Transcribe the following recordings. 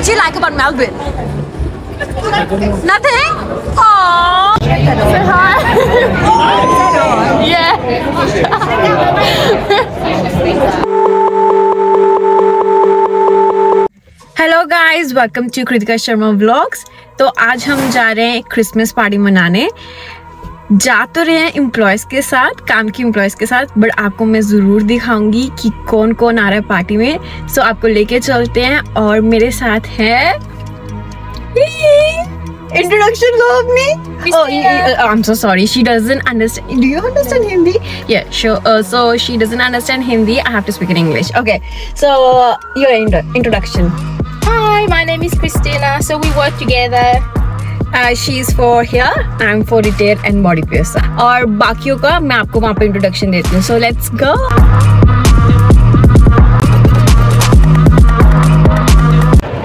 what do you like about Melbourne? Nothing? Aww. Say hi. Hello guys welcome to Kritika Sharma vlogs तो आज हम जा रहे हैं क्रिसमस पार्टी मनाने जा तो रहे हैं एम्प्लॉयज़ के साथ काम की एम्प्लॉयज़ के साथ बट आपको मैं ज़रूर दिखाऊँगी कि कौन कौन आ रहा है पार्टी में। सो आपको लेके चलते हैं और मेरे साथ है इंट्रोडक्शन लो अपनी। Introduction hi my name is Christina so we work together uh, for for here i'm for retail and body piercer. और बाकियों का मैं आपको वहाँ पे इंट्रोडक्शन देती हूँ. So let's go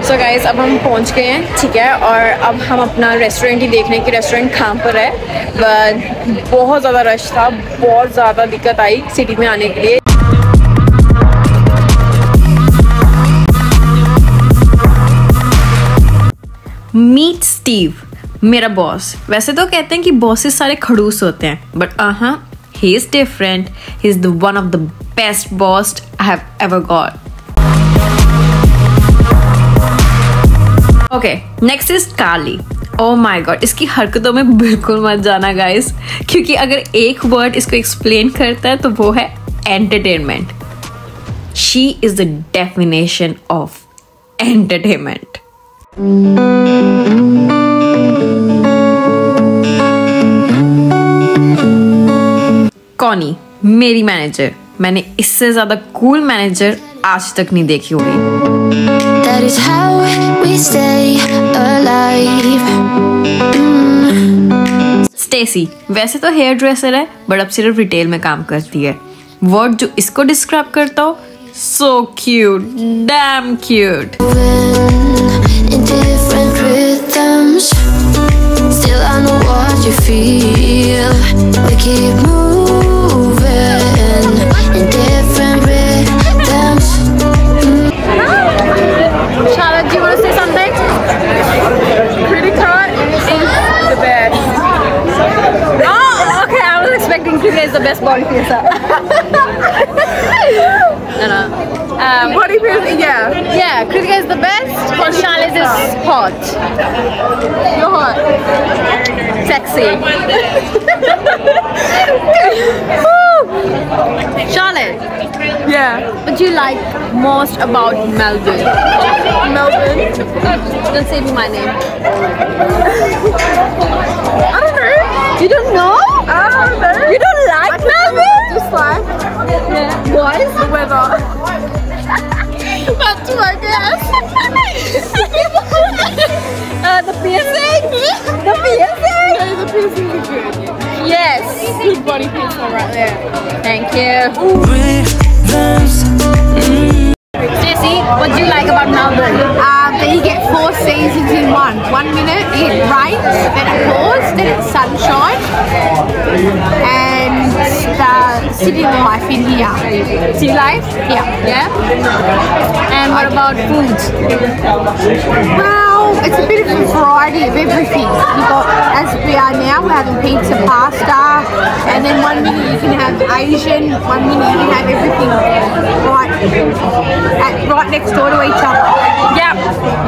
so guys अब हम पहुँच गए हैं ठीक है? और अब हम अपना रेस्टोरेंट ही देख रहे हैं कि रेस्टोरेंट कहाँ पर है. बट बहुत ज़्यादा रश था बहुत ज़्यादा दिक्कत आई सिटी में आने के लिए. मीट स्टीव मेरा बॉस वैसे तो कहते हैं कि बॉसेस सारे खड़ूस होते हैं बट हाँ he is different he is the one of the best boss I have ever got okay next is Kali oh my God इसकी हरकतों में बिल्कुल मत जाना गाइस क्योंकि अगर एक वर्ड इसको एक्सप्लेन करता है तो वो है entertainment she is the definition of entertainment कौनी मेरी मैनेजर मैंने इससे ज़्यादा कूल मैनेजर आज तक नहीं देखी होगी. स्टेसी वैसे तो हेयर ड्रेसर है बट अब सिर्फ़ रिटेल में काम करती है। वर्ड जो इसको डिस्क्राइब करता हो so cute damn cute still I know what you feel. We keep moving best body piercer. no, no. Um, body piercer, yeah. Yeah, Kritika is the best, but Charlotte is hot. You're hot. Sexy. Charlotte. Yeah. What do you like most about Melbourne? Melbourne? Don't say me my name. I don't know. You don't know? I don't know. You Stacey, what do you like about Melbourne? Um, that you get four seasons in one. One minute it rains, then it pours, then it's sunshine, and the city life in here. Sea life? Yeah. Yeah. And what about food? Well, it's a bit of a variety of everything. You got, as we are now, we're having pizza, pasta, and then one minute you can have Asian, one minute you can have everything right, at, right next door to each other. Yeah.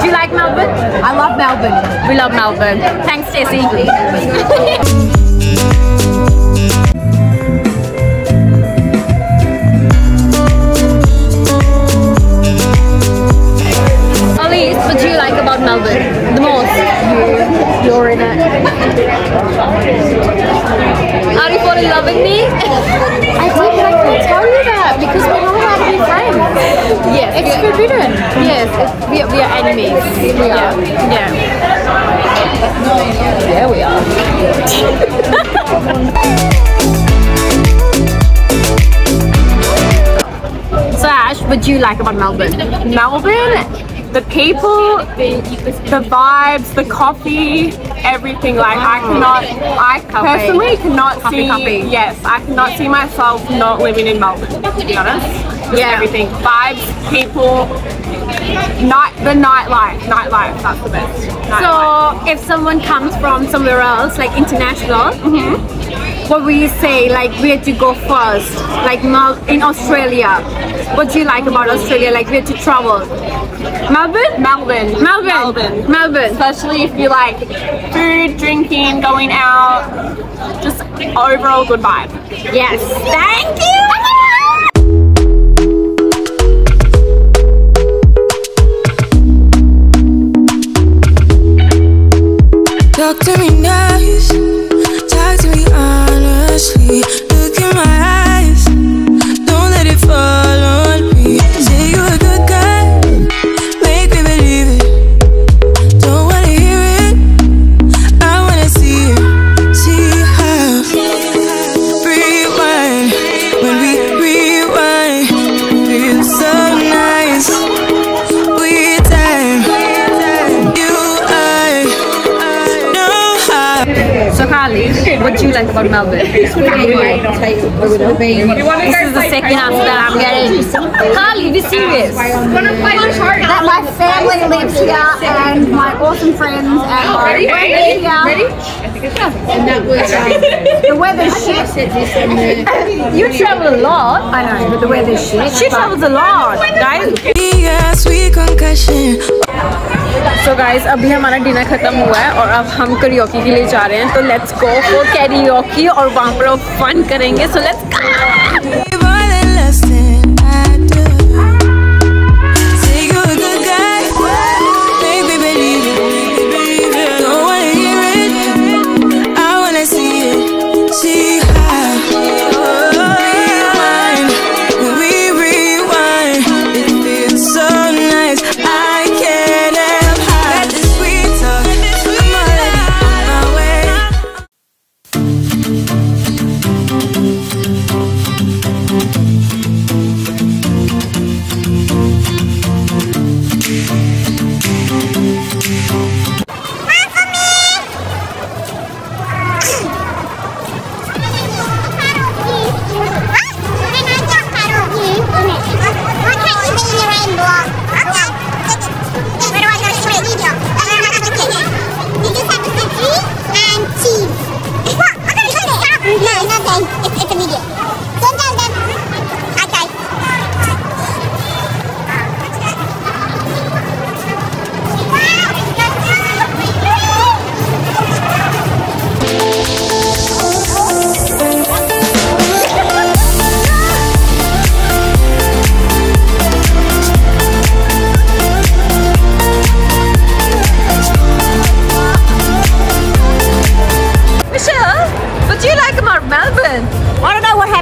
Do you like Melbourne? I love Melbourne. We love Melbourne. Thanks, Stacey. Melbourne the most? You, you're in it. Are you falling in love with me? I did like to tell you that because we're not allowed to be friends. yes. It's we- forbidden. Yes, it's, we, are, we are enemies. We are. Yeah. There we are. so Ash, what do you like about Melbourne? Melbourne, the people, the vibes, the coffee, everything. Like I cannot, I personally cannot Coffee, see. coffee. Yes, I cannot see myself not living in Melbourne. To be honest, Just Yeah. everything, vibes, people, night the nightlife, nightlife. That's the best. Nightlife. So if someone comes from somewhere else, like international, mm-hmm. What will you say? Like where to go first? Like Mal- in Australia, what do you like about Australia? Like where to travel? Melbourne. Melbourne, Melbourne. Melbourne. Melbourne. Especially if you like food, drinking, going out, just overall good vibe. Yes. Thank you. You like about Melbourne? This is the second answer that I'm getting. Carly, be serious. That my family lives here and my awesome friends and my work is here. And that was the weather's shit. You travel a lot. I know, but the weather's shit. She travels a lot, guys. Yeah, sweet concussion. So guys अभी हमारा dinner खत्म हुआ है और अब हम करियोकी के लिए जा रहे हैं। तो लेट्स गो फॉर कैरियोकी और वहाँ पर फन करेंगे। So let's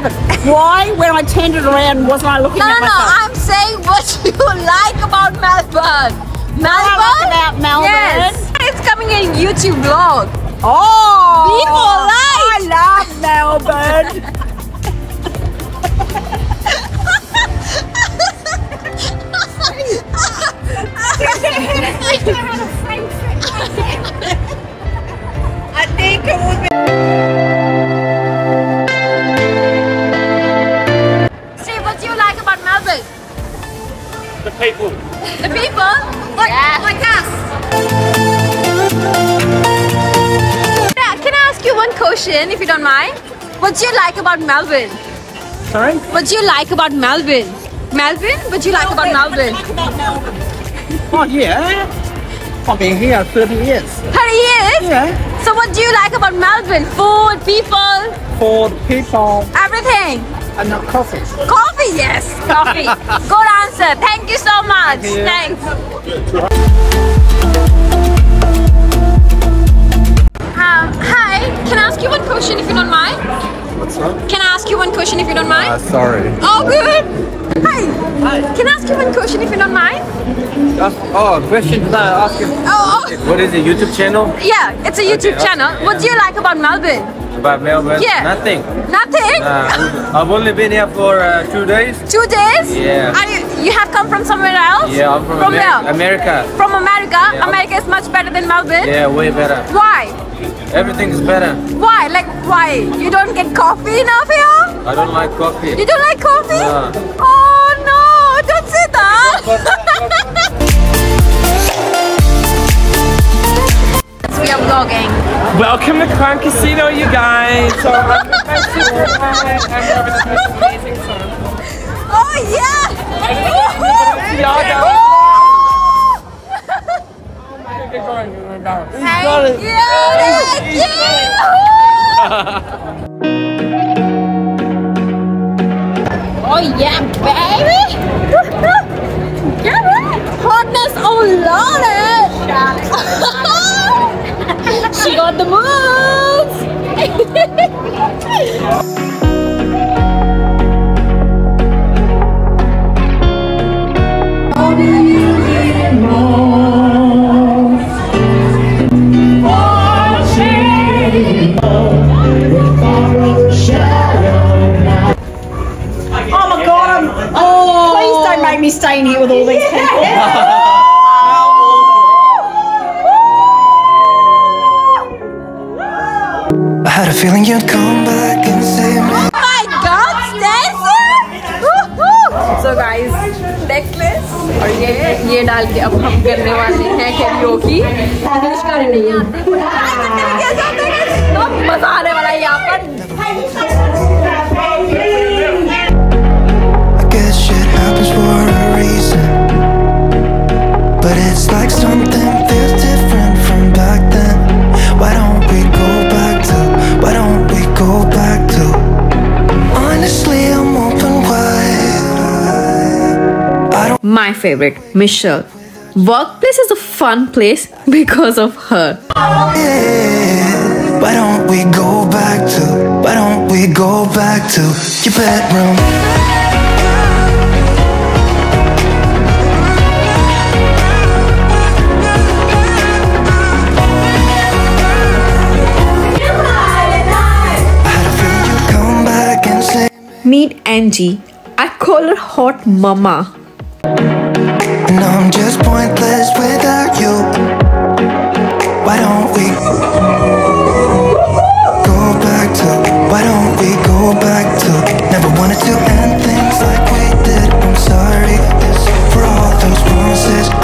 happened. Why, when I turned it around, wasn't I looking No, at no, no. myself? I'm saying what you like about Melbourne. Melbourne? like about Melbourne? Yes. It's coming in YouTube vlog. Oh, People I love Melbourne. Steve, people. The people? Like, like us. Yeah, can I ask you one question if you don't mind? What do you like about Melbourne? Sorry? What do you like about Melbourne? Melbourne? What do you like about Melbourne? Oh, yeah. I've been here 30 years. 30 years? Yeah. So what do you like about Melbourne? Food, people, For the people everything? And not coffee. Coffee, yes. Coffee. Good answer. Thank you so much. you. Thanks. Um, hi, can I ask you one question if you don't mind? What's that? Can I ask you one question if you don't mind? sorry. Oh, good. Hi. Hi. Can I ask you one question if you don't mind? oh, question to ask you. Oh, oh. What is it, YouTube channel? yeah, it's a YouTube Okay. channel. What do you like about Melbourne? about Melbourne? Yeah. Nothing. Nothing? Uh, I've only been here for uh, two days. Two days? Yeah. Are you, you have come from somewhere else? Yeah, I'm from, from America. America. From America? Yeah, America is much better than Melbourne? Yeah, way better. Why? Everything is better. Why? Like, why? You don't get coffee enough here? I don't like coffee. You don't like coffee? No. Oh no, don't say that! we are vlogging. Welcome to Crown Casino, you guys. So I'm with my sister Pat, and we're having the most amazing time. Oh yeah! Y'all guys. Get going, get going. Thank you, Oh yeah, baby! Get it! Hotness unloaded! She got the moves! Oh my god, I'm. Oh. Please don't make me stay in here with all these people. had a feeling you'd come back and save me. my god, Stacy! So guys, necklace और ये ये डाल के अब हम करने वाले हैं कैरियोकी इंग्लिश गाने नहीं आते तो मजा आने वाला है यहाँ पर I guess shit happens for a reason. But it's like something My favorite, Michelle. Workplace is a fun place because of her. Yeah. Why don't we go back to? Why don't we go back to your bedroom? I had a feeling you'd come back and say. Meet Angie. I call her hot mama. And I'm just pointless without you. Why don't we go back to? Why don't we go back to? Never wanted to end things like we did. I'm sorry for all those promises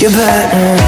to your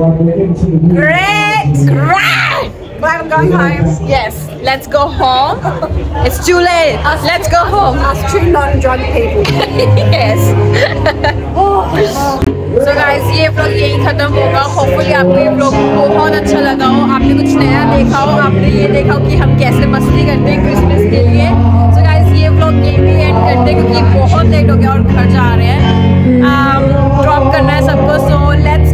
Great! Great! Glad I'm going home. Yes, let's go home. It's too late. Us Let's go home. Us two non-drug people. yes. so guys, ये vlog यही खत्म होगा. Hopefully आपको ये vlog बहुत अच्छा लगा हो. आपने कुछ नया देखा हो. आपने ये देखा हो कि हम कैसे मस्ती करते हैं क्रिसमस के लिए. So guys, ये vlog यहीं पे end करते हैं क्योंकि बहुत लेट हो गया और घर जा रहे हैं. Um, drop करना है सबको. So let's